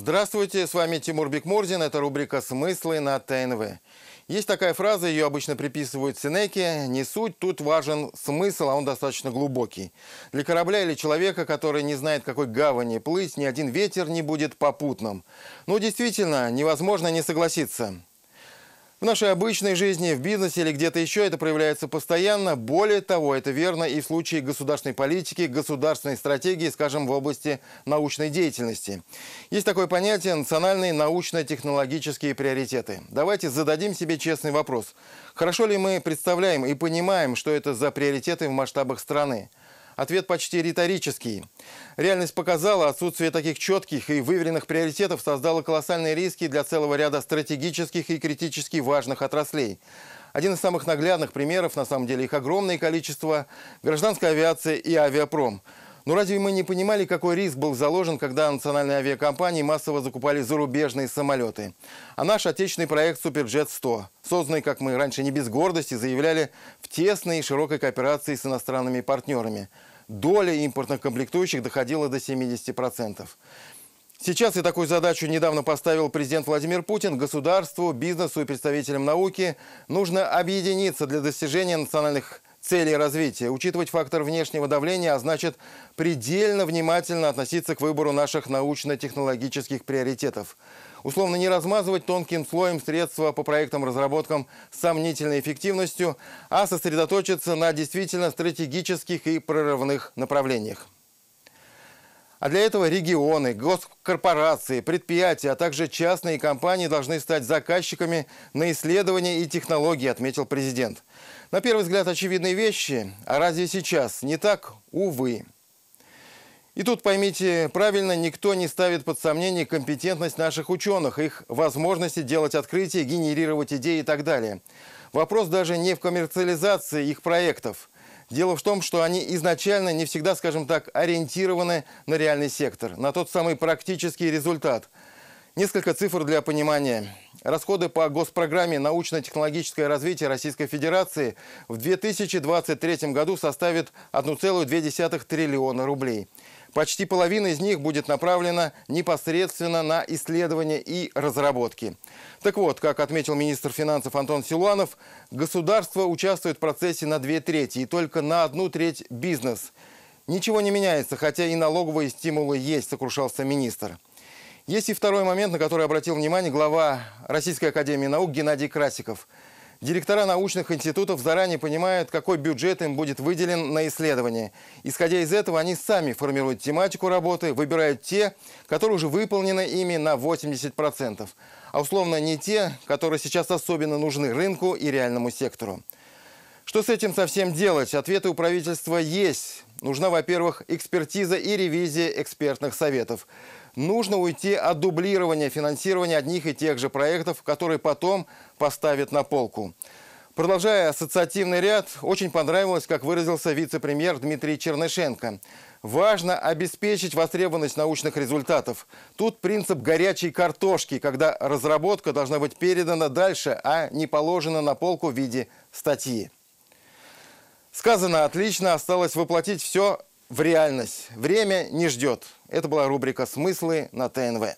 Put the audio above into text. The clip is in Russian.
Здравствуйте, с вами Тимур Бекмурзин. Это рубрика «Смыслы на ТНВ». Есть такая фраза, ее обычно приписывают Сенеке. Не суть, тут важен смысл, а он достаточно глубокий. Для корабля или человека, который не знает, какой гавани плыть, ни один ветер не будет попутным. Ну, действительно, невозможно не согласиться. В нашей обычной жизни, в бизнесе или где-то еще это проявляется постоянно. Более того, это верно и в случае государственной политики, государственной стратегии, скажем, в области научной деятельности. Есть такое понятие «национальные научно-технологические приоритеты». Давайте зададим себе честный вопрос. Хорошо ли мы представляем и понимаем, что это за приоритеты в масштабах страны? Ответ почти риторический. Реальность показала, отсутствие таких четких и выверенных приоритетов создало колоссальные риски для целого ряда стратегических и критически важных отраслей. Один из самых наглядных примеров, на самом деле их огромное количество, гражданская авиация и авиапром – но разве мы не понимали, какой риск был заложен, когда национальные авиакомпании массово закупали зарубежные самолеты? А наш отечественный проект «Суперджет-100», созданный, как мы раньше не без гордости заявляли, в тесной и широкой кооперации с иностранными партнерами. Доля импортных комплектующих доходила до 70%. Сейчас и такую задачу недавно поставил президент Владимир Путин. Государству, бизнесу и представителям науки нужно объединиться для достижения национальных целей развития, учитывать фактор внешнего давления, а значит предельно внимательно относиться к выбору наших научно-технологических приоритетов. Условно не размазывать тонким слоем средства по проектам разработкам с сомнительной эффективностью, а сосредоточиться на действительно стратегических и прорывных направлениях. А для этого регионы, госкорпорации, предприятия, а также частные компании должны стать заказчиками на исследования и технологии, отметил президент. На первый взгляд очевидные вещи, а разве сейчас не так? Увы. И тут поймите правильно, никто не ставит под сомнение компетентность наших ученых, их возможности делать открытия, генерировать идеи и так далее. Вопрос даже не в коммерциализации их проектов – Дело в том, что они изначально не всегда, скажем так, ориентированы на реальный сектор, на тот самый практический результат. Несколько цифр для понимания. Расходы по госпрограмме «Научно-технологическое развитие Российской Федерации» в 2023 году составят 1,2 триллиона рублей. Почти половина из них будет направлена непосредственно на исследования и разработки. Так вот, как отметил министр финансов Антон Силуанов, государство участвует в процессе на две трети и только на одну треть бизнес. Ничего не меняется, хотя и налоговые стимулы есть, сокрушался министр. Есть и второй момент, на который обратил внимание глава Российской Академии Наук Геннадий Красиков – Директора научных институтов заранее понимают, какой бюджет им будет выделен на исследование. Исходя из этого, они сами формируют тематику работы, выбирают те, которые уже выполнены ими на 80%, а условно не те, которые сейчас особенно нужны рынку и реальному сектору. Что с этим совсем делать? Ответы у правительства есть. Нужна, во-первых, экспертиза и ревизия экспертных советов. Нужно уйти от дублирования финансирования одних и тех же проектов, которые потом поставят на полку. Продолжая ассоциативный ряд, очень понравилось, как выразился вице-премьер Дмитрий Чернышенко. Важно обеспечить востребованность научных результатов. Тут принцип горячей картошки, когда разработка должна быть передана дальше, а не положена на полку в виде статьи. Сказано отлично, осталось воплотить все в реальность. Время не ждет. Это была рубрика «Смыслы» на ТНВ.